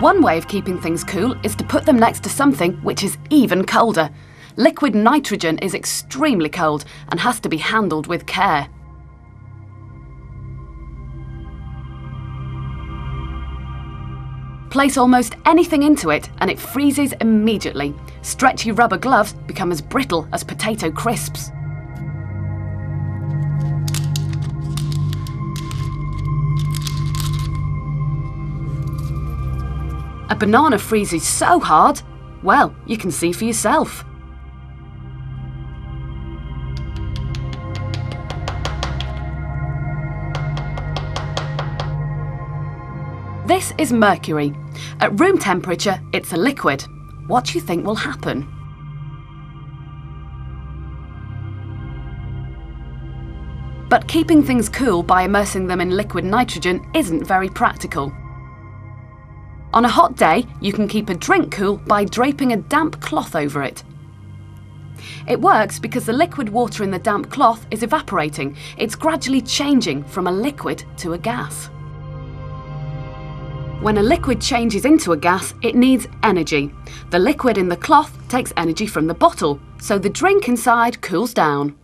One way of keeping things cool is to put them next to something which is even colder. Liquid nitrogen is extremely cold and has to be handled with care. Place almost anything into it and it freezes immediately. Stretchy rubber gloves become as brittle as potato crisps. A banana freezes so hard, well, you can see for yourself. This is mercury. At room temperature, it's a liquid. What do you think will happen? But keeping things cool by immersing them in liquid nitrogen isn't very practical. On a hot day, you can keep a drink cool by draping a damp cloth over it. It works because the liquid water in the damp cloth is evaporating. It's gradually changing from a liquid to a gas. When a liquid changes into a gas, it needs energy. The liquid in the cloth takes energy from the bottle, so the drink inside cools down.